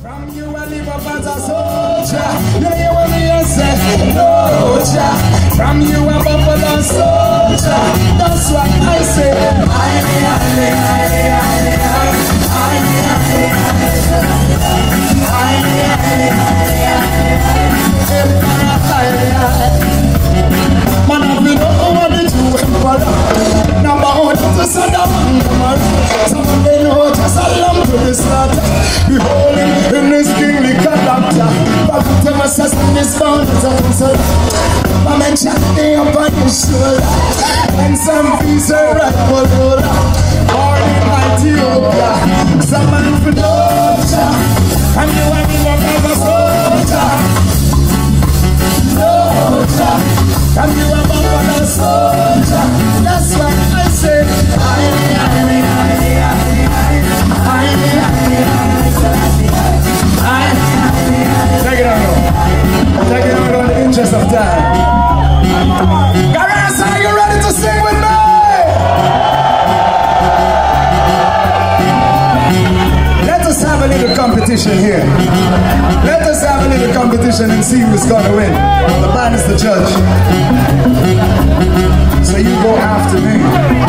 From you I live up as a soldier. You hear what me say? No. From you is a. My man shot me up on his shoulder. And some piece of rifle roller. Born in Ethiopia. Some man for interest of time. Garance, are you ready to sing with me? Let us have a little competition here. Let us have a little competition and see who's gonna win. The band is the judge. So you go after me.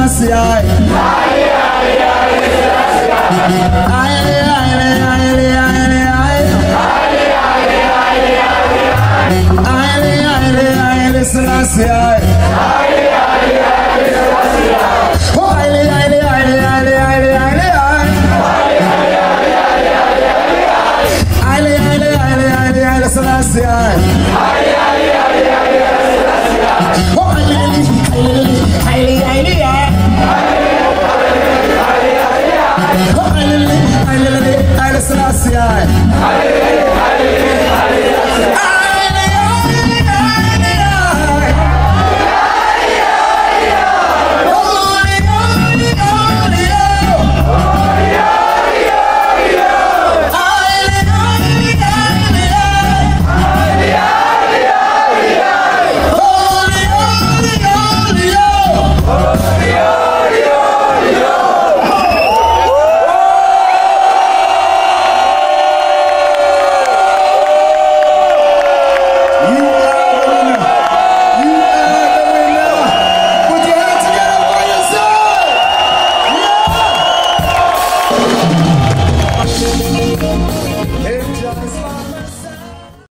Selassie, Oh, aile, aile, aile, aile, Selassie.